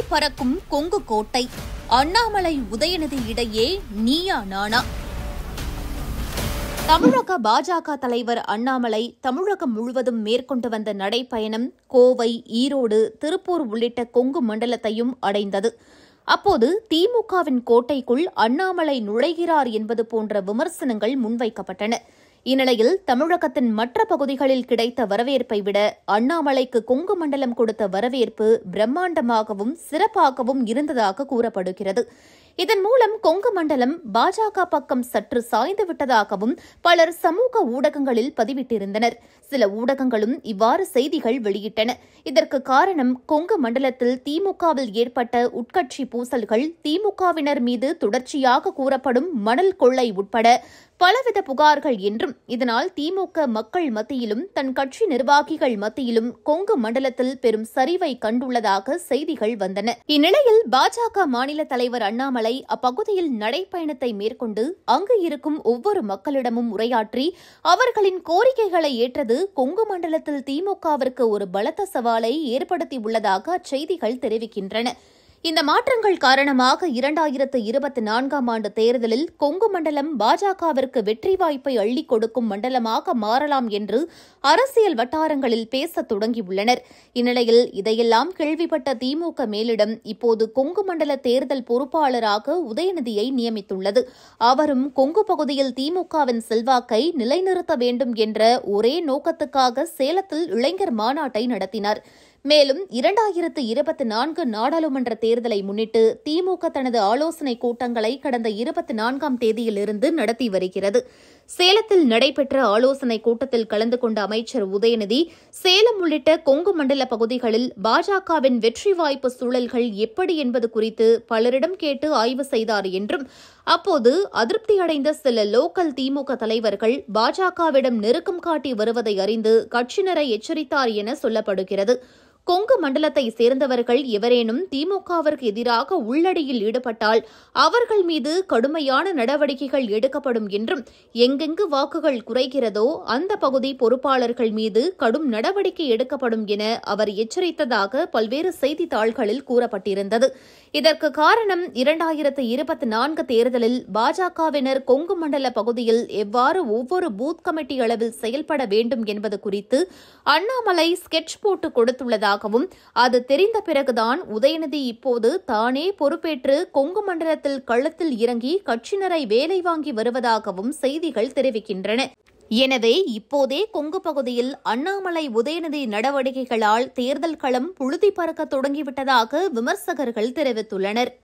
புழுதி பறக்கும் கொங்கு கோட்டை. அண்ணாமலை உதயநிதி இடையே நீயா நானா. தமிழக பாஜக தலைவர் அண்ணாமலை தமிழகம் முழுவதும் மேற்கொண்டு வந்த நடைப்பயணம் கோவை ஈரோடு திருப்பூர் உள்ளிட்ட கொங்கு மண்டலத்தையும் அடைந்தது. அப்போது திமுகவின் கோட்டைக்குள் அண்ணாமலை நுழைகிறார் என்பது போன்ற விமர்சனங்கள் முன்வைக்கப்பட்டன. இந்நிலையில் தமிழகத்தின் மற்ற பகுதிகளில் கிடைத்த வரவேற்பை விட அண்ணாமலைக்கு கொங்கு மண்டலம் கொடுத்த வரவேற்பு பிரம்மாண்டமாகவும் சிறப்பாகவும் இருந்ததாக கூறப்படுகிறது. இதன் மூலம் கொங்கு மண்டலம் பாஜக பக்கம் சற்று சாய்ந்து விட்டதாகவும் பலர் சமூக ஊடகங்களில் பதிவிட்டிருந்தனர். சில ஊடகங்களும் இவ்வாறு செய்திகள் வெளியிட்டன. இதற்கு காரணம் கொங்கு மண்டலத்தில் திமுகவில் ஏற்பட்ட உட்கட்சி பூசல்கள் திமுகவினர் மீது தொடர்ச்சியாக கூறப்படும் மணல் கொள்ளை உட்பட பலவித புகார்கள் என்றும் இதனால் திமுக மக்கள் மத்தியிலும் தன் கட்சி நிர்வாகிகள் மத்தியிலும் கொங்கு மண்டலத்தில் பெரும் சரிவை கண்டுள்ளதாக செய்திகள் வந்தன. இந்நிலையில் பாஜக மாநில தலைவர் அண்ணாமலை அப்பகுதியில் நடைப்பயணத்தை மேற்கொண்டு அங்கு இருக்கும் ஒவ்வொரு மக்களிடமும் உரையாற்றி அவர்களின் கோரிக்கைகளை ஏற்றது கொங்கு மண்டலத்தில் திமுகவிற்கு ஒரு பலத்த சவாலை ஏற்படுத்தியுள்ளதாக அச்செய்திகள் தெரிவிக்கின்றன. இந்த மாற்றங்கள் காரணமாக இரண்டாயிரத்து இருபத்தி நான்காம் ஆண்டு தேர்தலில் கொங்கு மண்டலம் பாஜகவிற்கு வெற்றி வாய்ப்பை அள்ளிக் கொடுக்கும் மண்டலமாக மாறலாம் என்று அரசியல் வட்டாரங்களில் பேசத் தொடங்கியுள்ளனர். இந்நிலையில் இதையெல்லாம் கேள்விப்பட்ட திமுக மேலிடம் இப்போது கொங்கு மண்டல தேர்தல் பொறுப்பாளராக உதயநிதியை நியமித்துள்ளது. அவரும் கொங்கு பகுதியில் திமுகவின் செல்வாக்கை நிலைநிறுத்த வேண்டும் என்ற ஒரே நோக்கத்துக்காக சேலத்தில் இளைஞர் மாநாட்டை நடத்தினார். மேலும் இரண்டாயிரத்து இருபத்தி நான்கு நாடாளுமன்ற தேர்தலை முன்னிட்டு திமுக தனது ஆலோசனை கூட்டங்களை கடந்த இருபத்தி நான்காம் தேதியிலிருந்து நடத்தி வருகிறது. சேலத்தில் நடைபெற்ற ஆலோசனை கூட்டத்தில் கலந்து கொண்ட அமைச்சர் உதயநிதி சேலம் உள்ளிட்ட கொங்கு மண்டல பகுதிகளில் பாஜகவின் வெற்றி வாய்ப்பு சூழல்கள் எப்படி என்பது குறித்து பலரிடம் கேட்டு ஆய்வு செய்தார் என்றும் அப்போது அதிருப்தியடைந்த சில லோக்கல் திமுக தலைவர்கள் பாஜகவிடம் நெருக்கம் காட்டி வருவதை அறிந்து கட்சியினரை எச்சரித்தார் என சொல்லப்படுகிறது. கொங்கு மண்டலத்தை சேர்ந்தவர்கள் எவரேனும் திமுகவிற்கு எதிராக உள்ளடியில் ஈடுபட்டால் அவர்கள் மீது கடுமையான நடவடிக்கைகள் எடுக்கப்படும் என்றும் எங்கெங்கு வாக்குகள் குறைகிறதோ அந்த பகுதி பொறுப்பாளர்கள் மீது கடும் நடவடிக்கை எடுக்கப்படும் என அவர் எச்சரித்ததாக பல்வேறு செய்தித்தாள்களில் கூறப்பட்டிருந்தது. இதற்கு காரணம் இரண்டாயிரத்து இருபத்தி நான்கு தேர்தலில் பாஜகவினர் கொங்கு மண்டல பகுதியில் எவ்வாறு ஒவ்வொரு பூத் கமிட்டி அளவில் செயல்பட வேண்டும் என்பது குறித்து அண்ணாமலை ஸ்கெட்ச் போட்டு கொடுத்துள்ளதாக இருப்பதாகவும் அது தெரிந்த பிறகுதான் உதயநிதி இப்போது தானே பொறுப்பேற்று கொங்கு மண்டலத்தில் களத்தில் இறங்கி கட்சியினரை வேலை வாங்கி வருவதாகவும் செய்திகள் தெரிவிக்கின்றன. எனவே இப்போதே கொங்கு பகுதியில் அண்ணாமலை உதயநிதி நடவடிக்கைகளால் தேர்தல் களம் புழுதி பறக்க தொடங்கிவிட்டதாக விமர்சகர்கள் தெரிவித்துள்ளனர்.